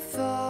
fall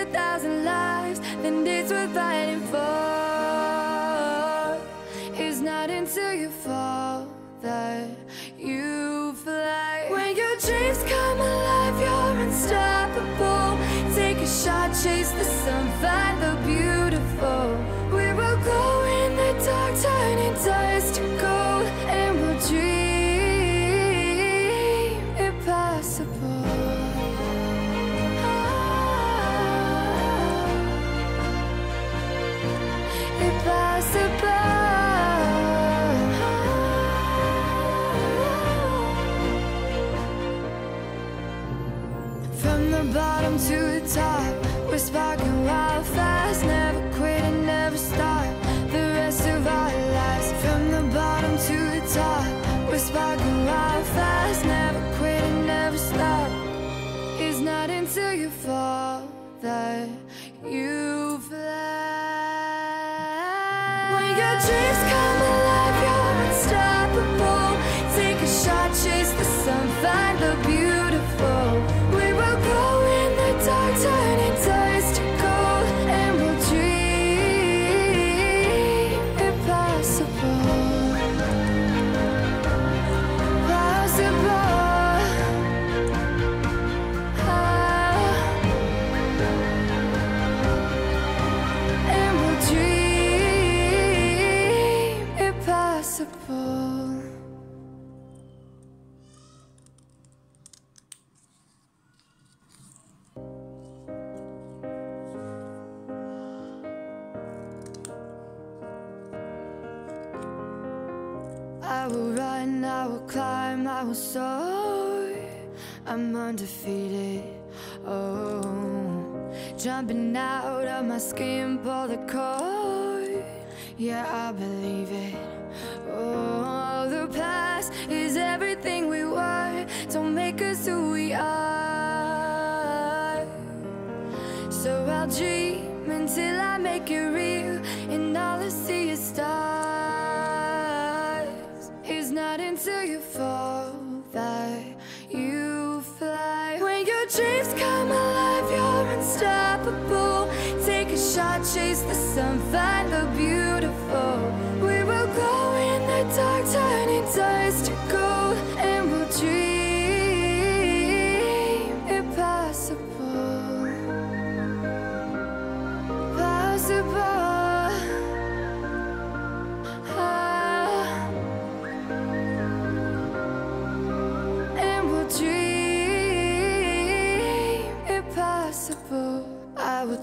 Fall. I will run, I will climb, I will soar. I'm undefeated, oh. Jumping out of my skin, pull the cord Yeah, I believe it, oh. until you fall.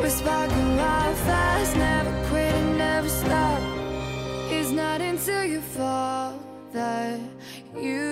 We're sparking fast Never quit and never stop. It's not until you fall That you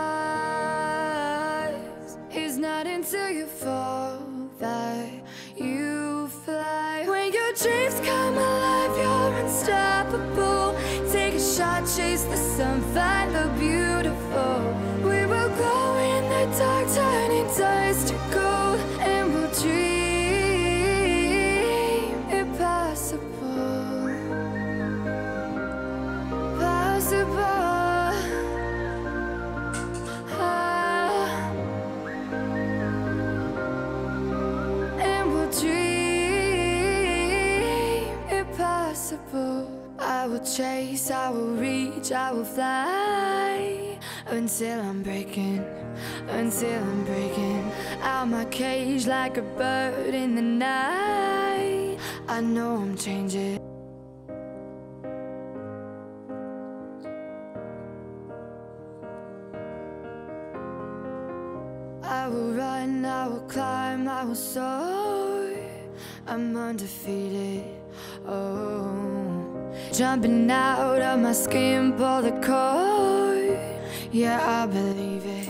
Sun, find the I will chase, I will reach, I will fly. Until I'm breaking, until I'm breaking Out my cage like a bird in the night. I know I'm changing. I will run, I will climb, I will soar. I'm undefeated, oh jumping out of my skin, pull the cord. Yeah, I believe it.